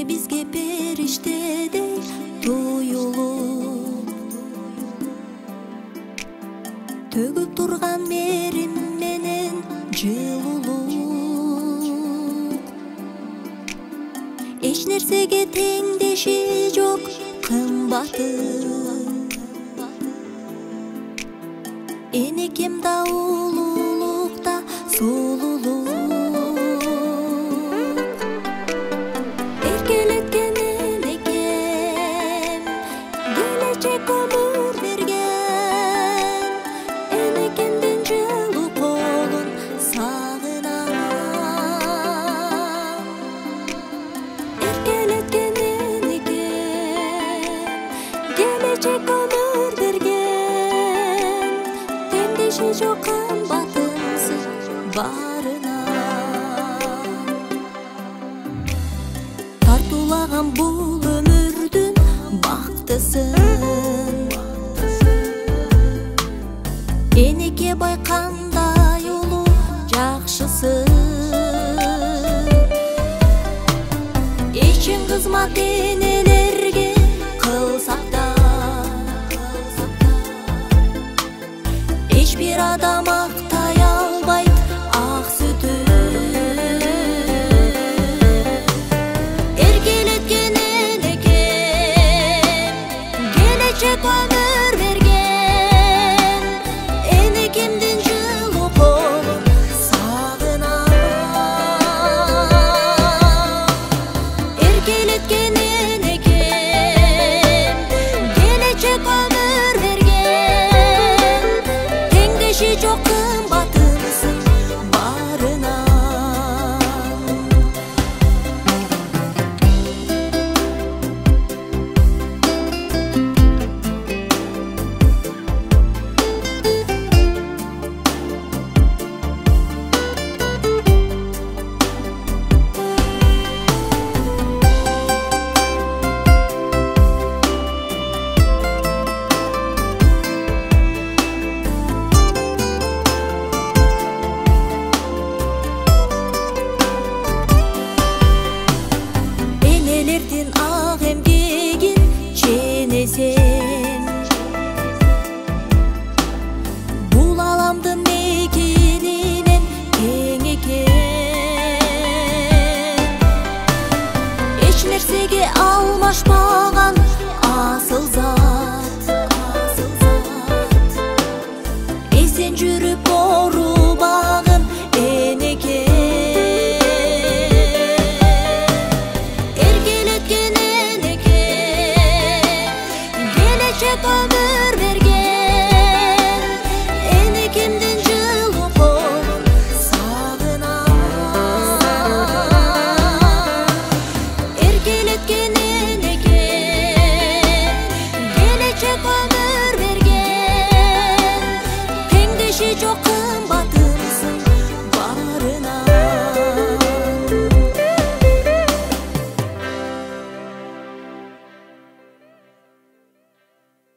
бизге периштедей туюлуп төгүп турган мээрим менен жылуулук эч нерсеге теңдеши жок кымбаты энекем да улуулук да келечек өмүр берген энекемдин жылуу колун сагынам эркелеткен энекем келечек өмүр берген теңдеши жок кымбатымсың баарына тартуулаган бул өмүрдүн бактысын i walking. toujours алмашпаган